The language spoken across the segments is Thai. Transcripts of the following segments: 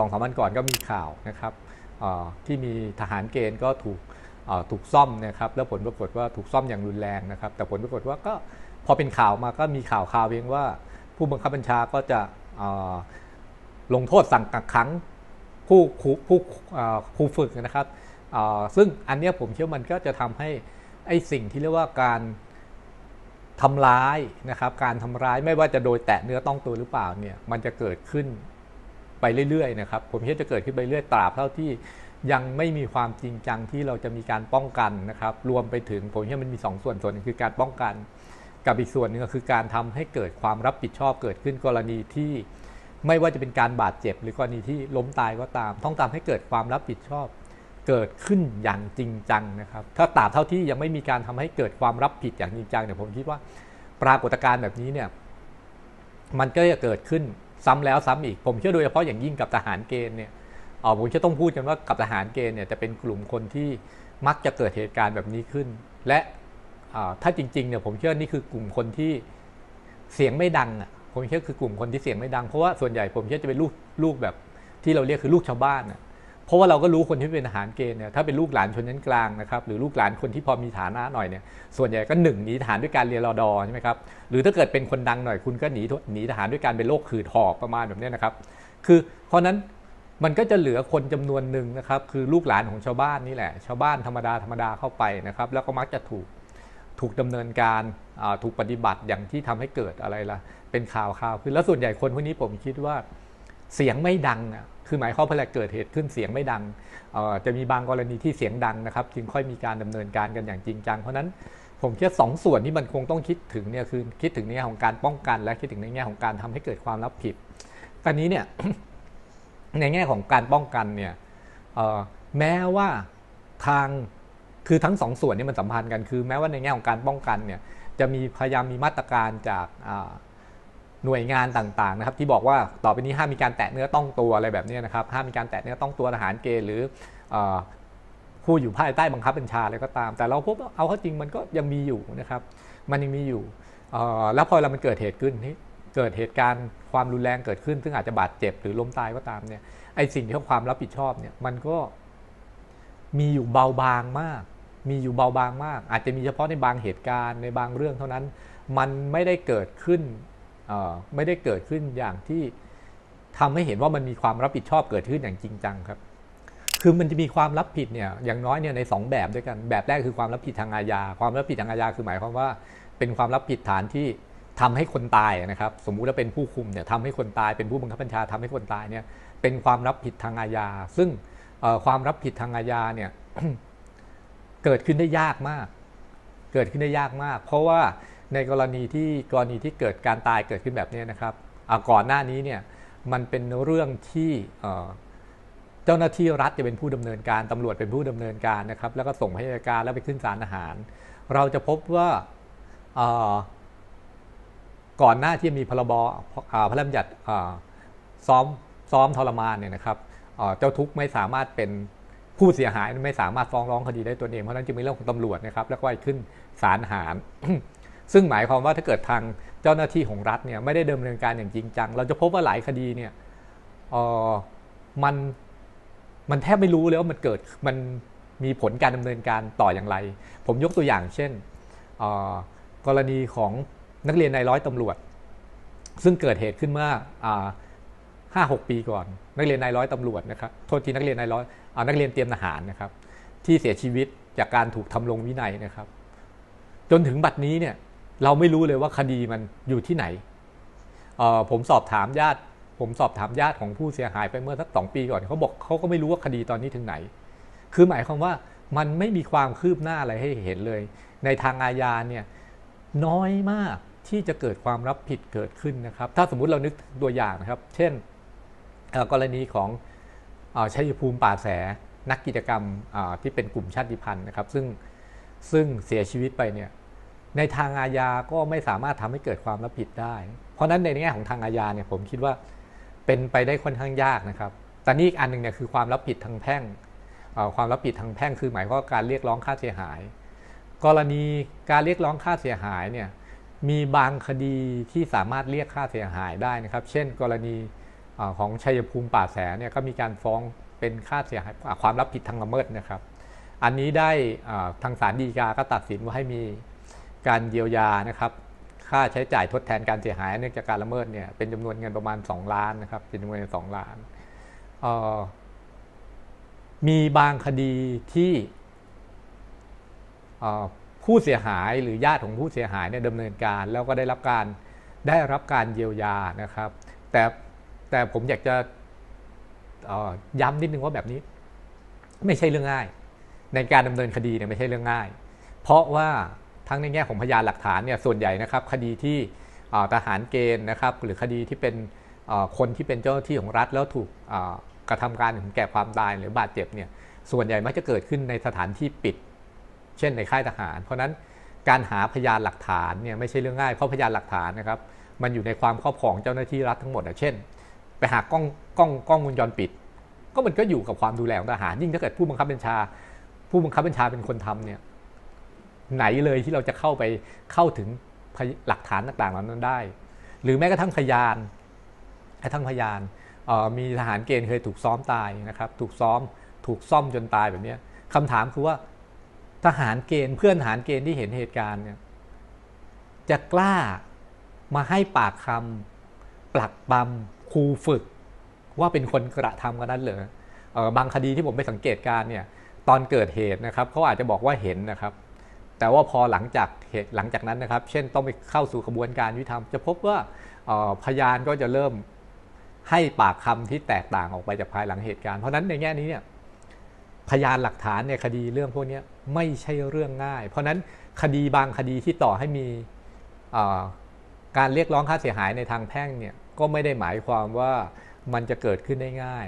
สองสามวันก่อนก็มีข่าวนะครับที่มีทหารเกณฑ์ก็ถูกถูกซ่อมนะครับแล้วผลปรากฏว่าถูกซ่อมอย่างรุนแรงนะครับ แต่ผลปรากฏว่าก็พอเป็นข่าวมาก็มีข่าวข่าวเพียงว่า ผู้บังคับบัญชาก็จะลงโทษสั่งกักขังผู้ผู้ครูฝึกนะครับซึ่งอันนี้ผมเชื่อมันก็จะทำให้ไอ้สิ่งที่เรียกว่าการทำร้ายนะครับ การทำร้ายไม่ว่าจะโดยแตะเนื้อต้องตัวหรือเปล่าเนี่ยมันจะเกิดขึ้น ไปเรื่อยๆนะครับผมคิดจะเกิดขึ้นไปเรื่อยตราบเท่าที่ยังไม่มีความจริงจังที่เราจะมีการป้องกันนะครับ รวมไปถึงผมคิดมันมี 2 ส่วนส่วนนึงคือการป้องกัน กับอีกส่วนหนึ่งก็คือการทำให้เกิดความรับผิดชอบเกิดขึ้นกรณีที่ไม่ว่าจะเป็นการบาดเจ็บ หรือกรณีที่ล้มตายก็ตาม ต้องทำให้เกิดความรับผิดชอบ เกิดขึ้นอย่างจริงจังนะครับ ถ้าตราบเท่าที่ยังไม่มีการทำให้เกิดความรับผิดอย่างจริงจังเนี่ยผมคิดว่าปรากฏการณ์แบบนี้เนี่ยมันก็จะเกิดขึ้น ซ้ำแล้วซ้ำอีก ผมเชื่อโดยเฉพาะอย่างยิ่งกับทหารเกณฑ์เนี่ยอ๋อผมจะต้องพูดกันว่ากับทหารเกณฑ์เนี่ยจะเป็นกลุ่มคนที่มักจะเกิดเหตุการณ์แบบนี้ขึ้น และถ้าจริงๆเนี่ยผมเชื่อนี่คือกลุ่มคนที่เสียงไม่ดังอะผมเชื่อคือกลุ่มคนที่เสียงไม่ดังเพราะว่าส่วนใหญ่ผมเชื่อจะเป็นลูกลูกแบบที่เราเรียกคือลูกชาวบ้านอะ เพราะว่าเราก็รู้คนที่เป็นทหารเกณฑ์เนี่ยถ้าเป็นลูกหลานชนชั้นกลางนะครับหรือลูกหลานคนที่พอมีฐานะหน่อยเนี่ยส่วนใหญ่ก็หนึ่งหนีทหารด้วยการเรียนรอดอใช่ไหมครับหรือถ้าเกิดเป็นคนดังหน่อยคุณก็หนีหนีทหารด้วยการเป็นโรคขืดหอบประมาณแบบนี้นะครับ คือเพราะนั้นมันก็จะเหลือคนจำนวนหนึ่งนะครับคือลูกหลานของชาวบ้านนี่แหละชาวบ้านธรรมดาธรรมดาเข้าไปนะครับแล้วก็มักจะถูกถูกดำเนินการถูกปฏิบัติอย่างที่ทำให้เกิดอะไรล่ะเป็นข่าวข่าวคือแล้วส่วนใหญ่คนพวกนี้ผมคิดว่าเสียงไม่ดังอะ คือหมายความว่าเกิดเหตุขึ้นเสียงไม่ดัง จะมีบางกรณีที่เสียงดังนะครับ จึงค่อยมีการดำเนินการกันอย่างจริงจัง เพราะนั้นผมคิดสองส่วนที่มันคงต้องคิดถึงเนี่ยคือคิดถึงในแง่ของการป้องกัน และคิดถึงในแง่ของการทำให้เกิดความรับผิดตอนนี้เนี่ยในแง่ของการป้องกันเนี่ยแม้ว่าทางคือทั้งสองส่วนนี้มันสัมพันธ์กันคือ แม้ว่าในแง่ของการป้องกันเนี่ยจะมีพยายามมีมาตรการจาก หน่วยงานต่างๆนะครับที่บอกว่าต่อไปนี้ห้ามมีการแตะเนื้อต้องตัวอะไรแบบนี้นะครับห้ามมีการแตะเนื้อต้องตัวทหารเกณฑ์หรือผู้อยู่ภายใต้บังคับบัญชาอะไรก็ตาม แต่เราพบเอาเข้าจริงมันก็ยังมีอยู่นะครับมันยังมีอยู่แล้วพอเรามันเกิดเหตุขึ้นเกิดเหตุการณ์ความรุนแรงเกิดขึ้น ซึ่งอาจจะบาดเจ็บหรือล้มตายก็ตามเนี่ยไอ้สิ่งที่เขาความรับผิดชอบเนี่ยมันก็มีอยู่เบาบางมาก มีอยู่เบาบางมาก อาจจะมีเฉพาะในบางเหตุการณ์ในบางเรื่องเท่านั้น มันไม่ได้เกิดขึ้น ไม่ได้เกิดขึ้นอย่างที่ทำให้เห็นว่ามันมีความรับผิดชอบเกิดขึ้นอย่างจริงจังครับ คือมันจะมีความรับผิดเนี่ยอย่างน้อยเนี่ยใน 2 แบบด้วยกัน แบบแรกคือความรับผิดทางอาญา ความรับผิดทางอาญาคือหมายความว่า เป็นความรับผิดฐานที่ทำให้คนตายนะครับ สมมุติว่าเป็นผู้คุมเนี่ยทำให้คนตายเป็นผู้บังคับบัญชาทำให้คนตายเนี่ยเป็นความรับผิดทางอาญา ซึ่งความรับผิดทางอาญาเนี่ยเกิดขึ้นได้ยากมาก เกิดขึ้นได้ยากมาก เพราะว่า ในกรณีที่กรณีที่เกิดการตายเกิดขึ้นแบบนี้นะครับก่อนหน้านี้เนี่ยมันเป็นเรื่องที่เจ้าหน้าที่รัฐจะเป็นผู้ดำเนินการตำรวจเป็นผู้ดำเนินการนะครับ แล้วก็ส่งให้อัยการแล้วไปขึ้นศาลอาหาร เราจะพบว่าก่อนหน้าที่มีพรบพระราชบัญญัติซ้อมซ้อมทรมานเนี่ยนะครับเจ้าทุกข์ไม่สามารถเป็นผู้เสียหายไม่สามารถฟ้องร้องคดีได้ตัวเองเพราะนั้นจึงมีเรื่องของตำรวจนะครับ แล้วก็ไปขึ้นศาลหาร ซึ่งหมายความว่าถ้าเกิดทางเจ้าหน้าที่ของรัฐเนี่ยไม่ได้ดำเนินการอย่างจริงจัง เราจะพบว่าหลายคดีเนี่ยออมันมันแทบไม่รู้เลยว่ามันเกิดมันมีผลการดำเนินการต่ออย่างไร ผมยกตัวอย่างเช่น กรณีของนักเรียนในร้อยตำรวจ ซึ่งเกิดเหตุขึ้นเมื่อห้าหกปีก่อน นักเรียนนายร้อยตำรวจนะครับโทษทีนักเรียนนายร้อยนักเรียนเตรียมทหารนะครับ ที่เสียชีวิตจากการถูกทำลงวินัยนะครับ จนถึงบัดนี้เนี่ย เราไม่รู้เลยว่าคดีมันอยู่ที่ไหน ผมสอบถามญาติ ผมสอบถามญาติของผู้เสียหายไปเมื่อสักสองปีก่อนเขาบอกเขาก็ไม่รู้ว่าคดีตอนนี้ถึงไหน คือหมายความว่ามันไม่มีความคืบหน้าอะไรให้เห็นเลย ในทางอาญาเนี่ยน้อยมากที่จะเกิดความรับผิดเกิดขึ้นนะครับ ถ้าสมมุติเรานึกตัวอย่างนะครับ เช่นกรณีของชัยภูมิป่าแสนักกิจกรรมที่เป็นกลุ่มชาติพันธุ์นะครับ ซึ่งซึ่งเสียชีวิตไปเนี่ย ในทางอาญาก็ไม่สามารถทำให้เกิดความรับผิดได้ เพราะนั้นในแง่ของทางอาญาเนี่ยผมคิดว่าเป็นไปได้ค่อนข้างยากนะครับ แต่นี่อีกอันหนึ่งเนี่ยคือความรับผิดทางแพ่ง ความรับผิดทางแพ่งคือหมายว่าการเรียกร้องค่าเสียหาย กรณีการเรียกร้องค่าเสียหายเนี่ยมีบางคดีที่สามารถเรียกค่าเสียหายได้นะครับ เช่น กรณีอของชัยภูมิป่าแสเนี่ยก็มีการฟ้องเป็นค่าเสียหายความรับผิดทางละเมิดนะครับ อันนี้ได้ทางศาลฎีกาก็ตัดสินว่าให้มี การเยียวยานะครับค่าใช้จ่ายทดแทนการเสียหายเนื่องจากการละเมิดเนี่ยเป็นจำนวนเงินประมาณ 2 ล้านนะครับเป็นจำนวนเงิน2ล้านออมีบางคดีที่ผู้เสียหายหรือญาติของผู้เสียหายเนี่ยดำเนินการแล้วก็ได้รับการได้รับการเยียวยานะครับ แต่แต่ผมอยากจะออย้ำนิดนึงว่าแบบนี้ ไม่ใช่เรื่องง่าย ในการดำเนินคดีเนี่ยไม่ใช่เรื่องง่าย เพราะว่า ทั้งในแง่ของพยานหลักฐานเนี่ยส่วนใหญ่นะครับคดีที่ทหารเกณฑ์นะครับ หรือคดีที่เป็นคนที่เป็นเจ้าหน้าที่ของรัฐแล้วถูกกระทำการถึงแก่ความตายหรือบาดเจ็บเนี่ยส่วนใหญ่มักจะเกิดขึ้นในสถานที่ปิด เช่นในค่ายทหาร เพราะนั้นการหาพยานหลักฐานเนี่ยไม่ใช่เรื่องง่ายเพราะพยานหลักฐานนะครับมันอยู่ในความครอบครองเจ้าหน้าที่รัฐทั้งหมดอะเช่น ไปหากล้องกล้องกล้องวงจรปิด ก็มันก็อยู่กับความดูแลของทหารยิ่งถ้าเกิดผู้บังคับบัญชา ผู้บังคับบัญชาเป็นคนทำเนี่ย ไหนเลยที่เราจะเข้าไปเข้าถึงหลักฐานต่างๆเหล่านั้นได้ หรือแม้กระทั่งพยานกระทั่งพยานออมีทหารเกณฑ์เคยถูกซ้อมตายนะครับ ถูกซ้อมถูกซ่อมจนตายแบบนี้คำถามคือว่าทหารเกณฑ์เพื่อนทหารเกณฑ์ที่เห็นเหตุการณ์เนี่ยจะกล้ามาให้ปากคำปลักปำครูฝึก ว่าเป็นคนกระทำกันนั้นเหรอออบางคดีที่ผมไปสังเกตการณ์เนี่ยตอนเกิดเหตุนะครับเขาอาจจะบอกว่าเห็นนะครับ แต่ว่าพอหลังจากเหตุหลังจากนั้นนะครับ เช่นต้องไปเข้าสู่กระบวนการยุติธรรม จะพบว่าพยานก็จะเริ่มให้ปากคำที่แตกต่างออกไปจากภายหลังเหตุการณ์ เพราะนั้นในแง่นี้เนี่ยพยานหลักฐานในคดีเรื่องพวกนี้ไม่ใช่เรื่องง่าย เพราะนั้นคดีบางคดีที่ต่อให้มีการเรียกร้องค่าเสียหายในทางแพ่งเนี่ยก็ไม่ได้หมายความว่ามันจะเกิดขึ้นได้ง่าย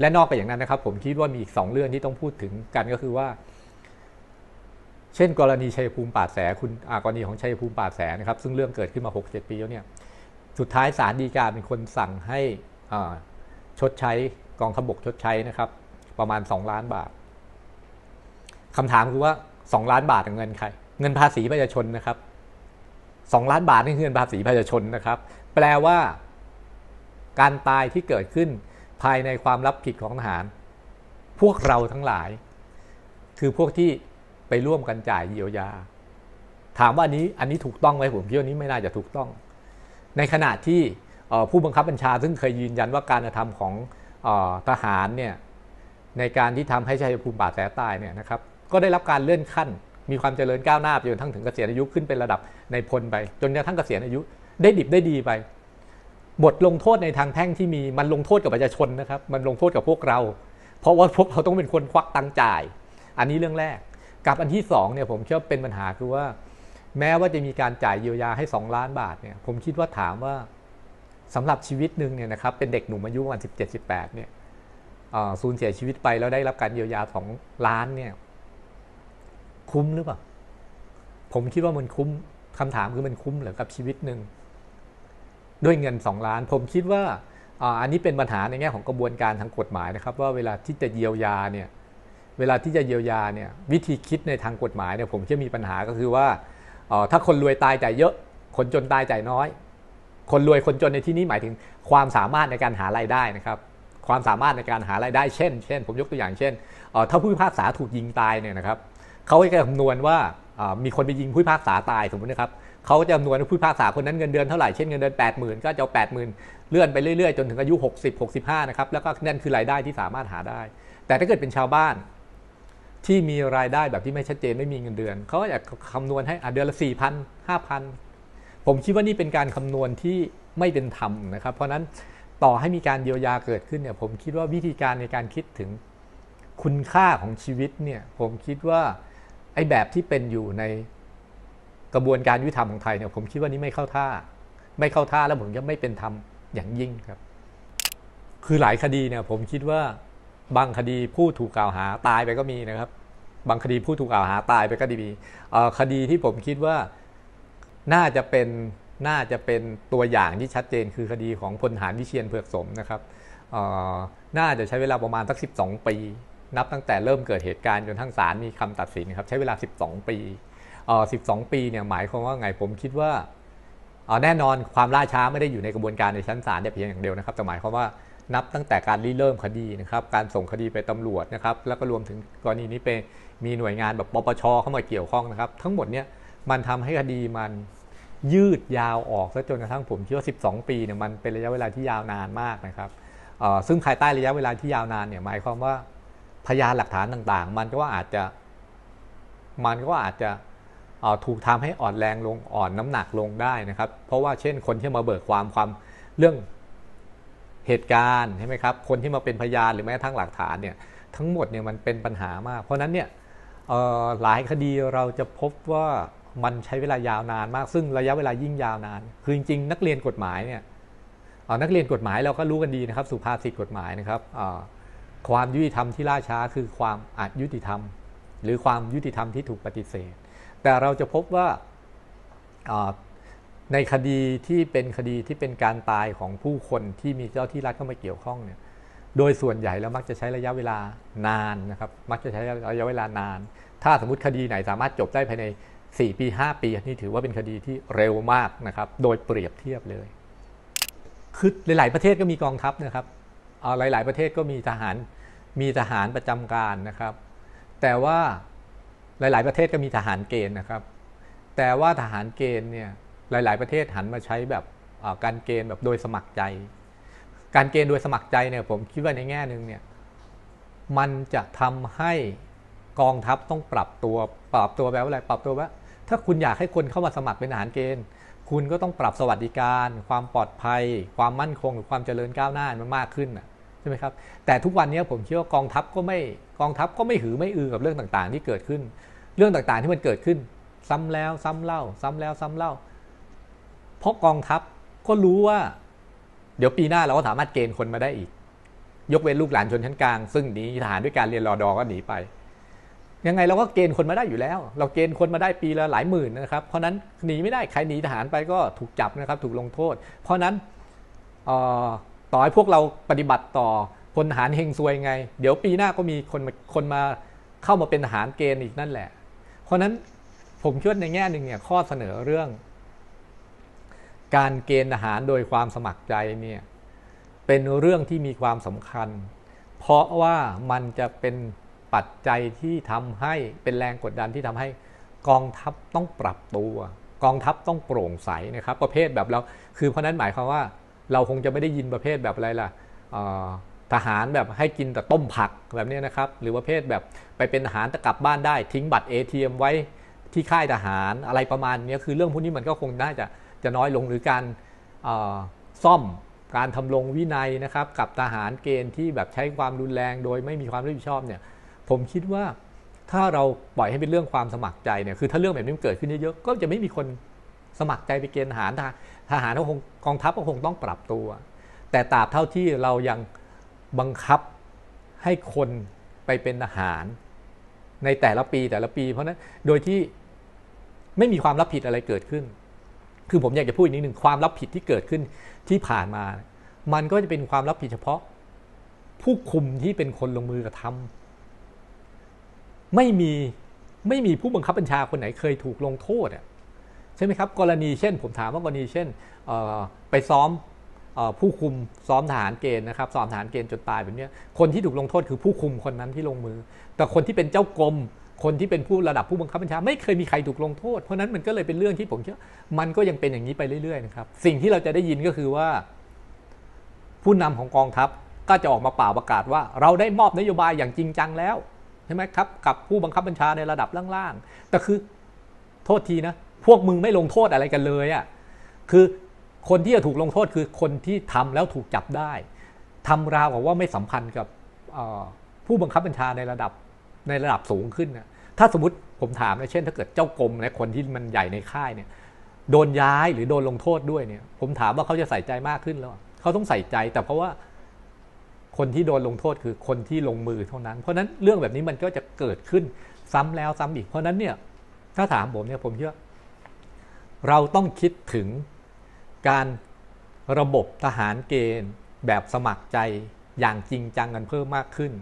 และนอกไปอย่างนั้นนะครับ ผมคิดว่ามีอีกสองเรื่องที่ต้องพูดถึงกันก็คือว่า เช่น กรณีชัยภูมิป่าแสคุณกรณีของชัยภูมิป่าแสนะครับซึ่งเรื่องเกิดขึ้นมา 6-7 ปีแล้วเนี่ยสุดท้ายศาลฎีกาเป็นคนสั่งให้ชดใช้กองทบกชดใช้นะครับ ประมาณ 2 ล้านบาทคำถามคือว่า 2 ล้านบาทเงินใคร เงินภาษีประชาชนนะครับ 2 ล้านบาทนี่คือเงินภาษีประชาชนนะครับ แปลว่า การตายที่เกิดขึ้นภายในความรับผิดของทหาร พวกเราทั้งหลาย คือพวกที่ ไปร่วมกันจ่ายเยียวยา ถามว่านี้อันนี้ถูกต้องไหมผมคิดว่านี้ไม่น่าจะถูกต้อง ในขณะที่ผู้บังคับบัญชาซึ่งเคยยืนยันว่าการกระทำของอทหารเนี่ยในการที่ทำให้ชัยภูมิป่าแสตายเนี่ยนะครับก็ได้รับการเลื่อนขั้น มีความเจริญก้าวหน้าไปจนทั้งถึงเกษียณอายุขึ้นเป็นระดับในพลไป จนกระทั่งเกษียณอายุ ได้ดิบได้ดีไป บทลงโทษในทางแพ่งที่มีมันลงโทษกับประชาชนนะครับ มันลงโทษกับพวกเรา เพราะว่าพวกเราต้องเป็นคนควักตังค์จ่าย อันนี้เรื่องแรก กับอันที่สองเนี่ยผมเชื่อเป็นปัญหาคือว่า แม้ว่าจะมีการจ่ายเยียวยาให้ 2 ล้านบาทเนี่ยผมคิดว่าถามว่าสำหรับชีวิตหนึ่งเนี่ยนะครับเป็นเด็กหนุ่มอายุประมาณสิบเจ็ดสิบแปดเนี่ยสูญเสียชีวิตไปแล้วได้รับการเยียวยาสองล้านเนี่ย คุ้มหรือเปล่า ผมคิดว่ามันคุ้มคำถามคือมันคุ้มหรือกับชีวิตหนึ่งด้วยเงิน2ล้าน ผมคิดว่าอันนี้เป็นปัญหาในแง่ของกระบวนการทางกฎหมายนะครับ ว่าเวลาที่จะเยียวยาเนี่ย เวลาที่จะเยียวยาเนี่ยวิธีคิดในทางกฎหมายเนี่ยผมคิดว่ามีปัญหาก็คือว่าถ้าคนรวยตายจ่ายเยอะ คนจนตายจ่ายน้อย คนรวยคนจนในที่นี้หมายถึงความสามารถในการหารายได้นะครับความสามารถในการหารายได้เช่น เช่น ผมยกตัวอย่างเช่นถ้าผู้พิพากษาถูกยิงตายเนี่ยนะครับเขาจะคำนวณว่ามีคนไปยิงผู้พิพากษาตายสมมตินะครับเขาก็จะคำนวณว่าผู้พิพากษาคนนั้นเงินเดือนเท่าไหร่เช่นเงินเดือน8 0,000ก็จะเอา80,000เลื่อนไปเรื่อยๆ จนถึงอายุ 60 65นะครับแล้วก็นั่นคือรายได้ที่สามารถหาได้ แต่ถ้าเกิดเป็นชาวบ้าน ที่มีรายได้แบบที่ไม่ชัดเจนไม่มีเงินเดือนเขาก็จะคำนวณให้อเดือนละ4 0 0 0 5,000ผมคิดว่านี่เป็นการคำนวณที่ไม่เป็นธรรมนะครับ เพราะนั้นต่อให้มีการเยียวยาเกิดขึ้นเนี่ยผมคิดว่าวิธีการในการคิดถึงคุณค่าของชีวิตเนี่ยผมคิดว่าไอ้แบบที่เป็นอยู่ในกระบวนการยุติธรรมของไทยเนี่ยผมคิดว่านี่ไม่เข้าท่า ไม่เข้าท่าแล้วผมจะไม่เป็นธรรมอย่างยิ่งครับ คือหลายคดีเนี่ยผมคิดว่า บางคดีผู้ถูกกล่าวหาตายไปก็มีนะครับ บางคดีผู้ถูกกล่าวหาตายไปก็ดีมีคดีที่ผมคิดว่าน่าจะเป็นน่าจะเป็นตัวอย่างที่ชัดเจนคือคดีของพลทหารวิเชียนเผือกสมนะครับน่าจะใช้เวลาประมาณสัก 12 ปี นับตั้งแต่เริ่มเกิดเหตุการณ์จนทั้งศาลมีคำตัดสินครับใช้เวลา 12 ปีออ12 ปีเนี่ยหมายความว่าไงผมคิดว่าแน่นอนความล่าช้าไม่ได้อยู่ในกระบวนการในชั้นศาลแต่เพียงอย่างเดียวนะครับแต่หมายความว่า นับตั้งแต่การริเริ่มคดีนะครับการส่งคดีไปตำรวจนะครับแล้วก็รวมถึงกรณีนี้เป็นมีหน่วยงานแบบปปชเข้ามาเกี่ยวข้องนะครับ ทั้งหมดเนี่ยมันทำให้คดีมันยืดยาวออกซะจนกระทั่งผมคิดว่า 12 ปีเนี่ยมันเป็นระยะเวลาที่ยาวนานมากนะครับซึ่งภายใต้ระยะเวลาที่ยาวนานเนี่ยหมายความว่าพยานหลักฐานต่างๆ มันก็อาจจะมันก็อาจจะถูกทำให้อ่อนแรงลงอ่อนน้ำหนักลงได้นะครับ เพราะว่าเช่นคนที่มาเบิกความความเรื่อง เหตุการณ์ใช่ไหมครับคนที่มาเป็นพยานหรือแม้ทั้งหลักฐานเนี่ยทั้งหมดเนี่ยมันเป็นปัญหามาก เพราะนั้นเนี่ยหลายคดีเราจะพบว่ามันใช้เวลายาวนานมาก ซึ่งระยะเวลายิ่งยาวนาน คือจริงๆนักเรียนกฎหมายเนี่ยนักเรียนกฎหมายเราก็รู้กันดีนะครับ สุภาษิตกฎหมายนะครับความยุติธรรมที่ล่าช้าคือความอาจยุติธรรม หรือความยุติธรรมที่ถูกปฏิเสธ แต่เราจะพบว่า ในคดีที่เป็นคดีที่เป็นการตายของผู้คนที่มีเจ้าที่รัฐเข้ามาเกี่ยวข้องเนี่ยโดยส่วนใหญ่แล้วมักจะใช้ระยะเวลานานนะครับมักจะใช้ระยะเวลานาน ถ้าสมมติคดีไหนสามารถจบได้ภายใน 4 ปี 5 ปีนี่ถือว่าเป็นคดีที่เร็วมากนะครับโดยเปรียบเทียบเลยคือหลาย ๆ ประเทศก็มีกองทัพนะครับหลาย ๆ ประเทศก็มีทหารมีทหารประจำการนะครับ แต่ว่าหลาย ๆ ประเทศก็มีทหารเกณฑ์นะครับ แต่ว่าทหารเกณฑ์เนี่ย หลาย ๆ ประเทศหันมาใช้แบบการเกณฑ์แบบโดยสมัครใจ การเกณฑ์โดยสมัครใจเนี่ยผมคิดว่าในแง่หนึ่งเนี่ยมันจะทำให้กองทัพต้องปรับตัวปรับตัวแบบอะไรปรับตัวว่า ถ้าคุณอยากให้คนเข้ามาสมัครเป็นทหารเกณฑ์ คุณก็ต้องปรับสวัสดิการ ความปลอดภัย ความมั่นคงหรือความเจริญก้าวหน้ามันมากขึ้นใช่ไหมครับแต่ทุกวันนี้ผมคิดว่ากองทัพก็ไม่กองทัพก็ไม่หือไม่อือกับเรื่องต่างๆ ที่เกิดขึ้น เรื่องต่างๆที่มันเกิดขึ้น ซ้ำแล้วซ้ำเล่า ซ้ำแล้วซ้ำเล่า เพราะกองทัพก็รู้ว่า เดี๋ยวปีหน้าเราก็สามารถเกณฑ์คนมาได้อีก ยกเว้นลูกหลานชนชั้นกลาง ซึ่งหนีทหารด้วยการเรียนรอดอก็หนีไป ยังไงเราก็เกณฑ์คนมาได้อยู่แล้ว เราเกณฑ์คนมาได้ปีละหลายหมื่นนะครับ เพราะนั้นหนีไม่ได้ใครหนีทหารไปก็ถูกจับนะครับ ถูกลงโทษ เพราะนั้นต่อให้พวกเราปฏิบัติต่อพลทหารเฮงซวยไง เดี๋ยวปีหน้าก็มีคนมาคนมาเข้ามาเป็นทหารเกณฑ์อีกนั่นแหละ เพราะนั้นผมคิดในแง่หนึ่งเนี่ยข้อเสนอเรื่อง การเกณฑ์อาหารโดยความสมัครใจเนี่ยเป็นเรื่องที่มีความสำคัญ เพราะว่ามันจะเป็นปัจจัยที่ทำให้เป็นแรงกดดันที่ทำให้กองทัพต้องปรับตัว กองทัพต้องโปร่งใสนะครับ ประเภทแบบเราคือเพราะนั้นหมายความว่าเราคงจะไม่ได้ยินประเภทแบบอะไรล่ะทหารแบบให้กินแต่ต้มผักแบบนี้นะครับ หรือประเภทแบบไปเป็นทหารแต่กลับบ้านได้ทิ้งบัตร ATM ไว้ที่ค่ายทหารอะไรประมาณนี้คือเรื่องพวกนี้มันก็คงน่าจะ จะน้อยลงหรือการซ่อมการทำลงวินัยนะครับ กับทหารเกณฑ์ที่แบบใช้ความรุนแรงโดยไม่มีความรับผิดชอบเนี่ยผมคิดว่าถ้าเราปล่อยให้เป็นเรื่องความสมัครใจเนี่ยคือถ้าเรื่องแบบนี้เกิดขึ้นเยอะๆก็จะไม่มีคนสมัครใจไปเกณฑ์ทหารทหารก็คงกองทัพก็คงต้องปรับตัว แต่ตราบเท่าที่เรายังบังคับให้คนไปเป็นทหาร ในแต่ละปีแต่ละปี เพราะนั้นโดยที่ไม่มีความรับผิดอะไรเกิดขึ้น คือผมอยากจะพูดอีกนิดหนึ่งความรับผิดที่เกิดขึ้นที่ผ่านมา มันก็จะเป็นความรับผิดเฉพาะ ผู้คุมที่เป็นคนลงมือกระทำไม่มีไม่มีผู้บังคับบัญชาคนไหนเคยถูกลงโทษอะใช่ไหมครับกรณีเช่น ผมถามว่ากรณีเช่นไปซ้อมผู้คุมซ้อมทหารเกณฑ์นะครับซ้อมทหารเกณฑ์จนตายแบบนี้คนที่ถูกลงโทษคือผู้คุมคนนั้นที่ลงมือ แต่คนที่เป็นเจ้ากรม คนที่เป็นผู้ระดับผู้บังคับบัญชาไม่เคยมีใครถูกลงโทษ เพราะนั้นมันก็เลยเป็นเรื่องที่ผมเชื่อมันก็ยังเป็นอย่างนี้ไปเรื่อยๆนะครับสิ่งที่เราจะได้ยินก็คือว่า ผู้นำของกองทัพก็จะออกมาเป่าประกาศว่า เราได้มอบนโยบายอย่างจริงจังแล้วใช่ไหมครับกับผู้บังคับบัญชาในระดับล่างๆแต่คือโทษทีนะ พวกมึงไม่ลงโทษอะไรกันเลยอะ่ะคือคนที่จะถูกลงโทษคือคนที่ทำแล้วถูกจับได้ทำราวกับว่าไม่สัมพันธ์กับผู้บังคับบัญชาในระดับ ในระดับสูงขึ้นนะถ้าสมมติผมถามนะเช่น ถ้าเกิดเจ้ากรมนะคนที่มันใหญ่ในค่ายเนี่ยโดนย้ายหรือโดนลงโทษด้วยเนี่ย ผมถามว่าเขาจะใส่ใจมากขึ้นแล้วเขาต้องใส่ใจ แต่เพราะว่าคนที่โดนลงโทษคือคนที่ลงมือเท่านั้น เพราะนั้นเรื่องแบบนี้มันก็จะเกิดขึ้นซ้ำแล้วซ้ำอีก เพราะนั้นเนี่ยถ้าถามผมเนี่ยผมเชื่อเราต้องคิดถึงการระบบทหารเกณฑ์ แบบสมัครใจอย่างจริงจังกันเพิ่มมากขึ้น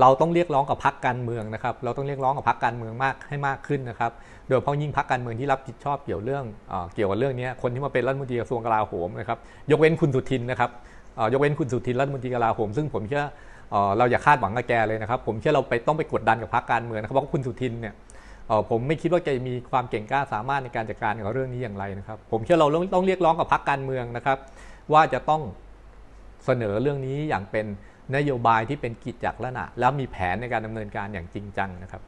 เราต้องเรียกร้องกับพรรคการเมืองนะครับ เราต้องเรียกร้องกับพรรคการเมืองมากให้มากขึ้นนะครับ โดยเฉพาะยิ่งพรรคการเมืองที่รับผิดชอบเกี่ยวเรื่องเกี่ยวกับเรื่องนี้คนที่มาเป็นรัฐมนตรีกระทรวงกลาโหมนะครับ ยกเว้นคุณสุทินนะครับยกเว้นคุณสุทินรัฐมนตรีกลาโหม ซึ่งผมเชื่อเราอย่าคาดหวังกับแกเลยนะครับ ผมเชื่อเราไปต้องไปกดดันกับพรรคการเมืองนะครับเพราะคุณสุทินเนี่ยผมไม่คิดว่าแกมีความเก่งกล้าสามารถในการจัดการกับเรื่องนี้อย่างไรนะครับ ผมเชื่อเราต้องเรียกร้องกับพรรคการเมืองนะครับ ว่าจะต้องเสนอเรื่องนี้อย่างเป็น นโยบายที่เป็นกิจจักรละนะแล้วมีแผนในการดำเนินการอย่างจริงจังนะครับ